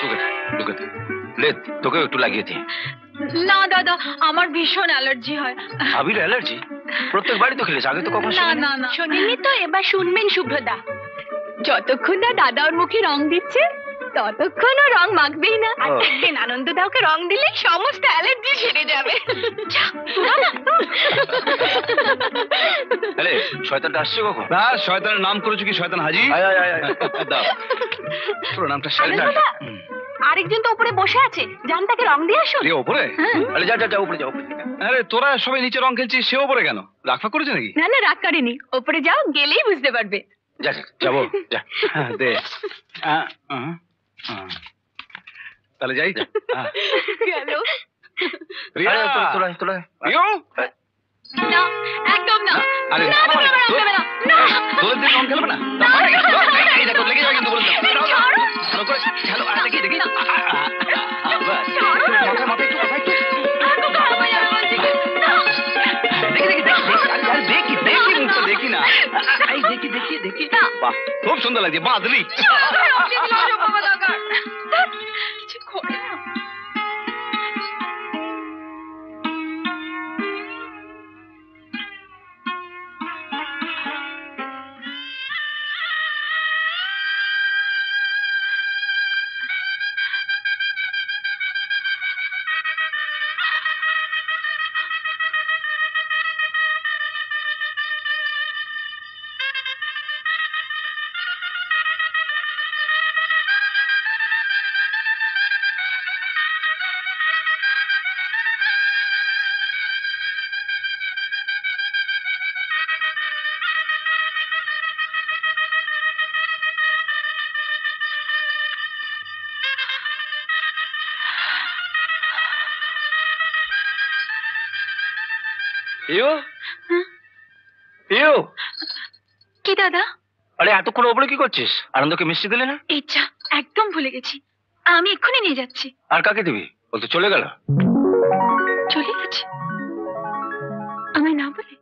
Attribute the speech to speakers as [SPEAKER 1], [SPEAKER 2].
[SPEAKER 1] সুখে ঢুকে দে। লে তোকেও একটু লাগিয়ে দিই।
[SPEAKER 2] না দাদা আমার ভীষণ অ্যালার্জি হয়।
[SPEAKER 1] আবির অ্যালার্জি? প্রত্যেক বাড়ি তো খেলেছে আগে তো কখনো
[SPEAKER 2] না
[SPEAKER 1] শুনিনি।
[SPEAKER 2] না না।
[SPEAKER 3] শোনেননি তো এবার শুনবেন শুভ্রদা যতক্ষণ না দাদা ওর মুখে রং দিচ্ছে ততক্ষণ ও রং মাখবেই না। আর। দেখবেন আনন্দদা ওকে রং দিলে সমস্ত অ্যালার্জি সেরে যাবে।
[SPEAKER 1] শয়তানটা আসছে কখন?
[SPEAKER 4] না শয়তানের নাম করেছ কি শয়তান হাজি?
[SPEAKER 1] আয় আয় আয় আয়।
[SPEAKER 4] দাও। পুরো নামটা
[SPEAKER 3] আনন্দদা আরেকজন তো উপরে বসে আছে। যান তাকে রং দিয়ে আসুন।
[SPEAKER 4] দিয়ে ওপরে
[SPEAKER 1] আরে যা যা যা উপরে যা উপরে যা।
[SPEAKER 4] আরে তোরা সবাই নিচে রং খেলছিস সে ওপরে কেন? রাগফা করেছে নাকি?
[SPEAKER 3] না না রাগ করেনি। ওপরে যাও গেলেই বুঝতে পারবে।
[SPEAKER 1] যা যাব যা
[SPEAKER 4] হ্যাঁ, দে। তাহলে যাই।
[SPEAKER 3] গেল।
[SPEAKER 4] রিয়া,
[SPEAKER 1] তোরা তোরা তোরা।
[SPEAKER 4] রিয়া,
[SPEAKER 2] না একদম না।
[SPEAKER 4] আরে
[SPEAKER 2] না,
[SPEAKER 4] তোদের দিয়ে রং খেলবে না এই দেখো, লেগে যাবে কিন্তু বলে দিলাম।
[SPEAKER 2] কি দাদা?
[SPEAKER 1] আরে এতক্ষণ ওপরে কি করছিস? আনন্দকে মিষ্টি দিলে না?
[SPEAKER 2] ইচ্ছা একদম ভুলে গেছি। আমি এক্ষুনি নিয়ে যাচ্ছি।
[SPEAKER 1] আর কাকে দিবি? ও তো চলে গেল।
[SPEAKER 2] চলে গেছে? আমায় না বলে?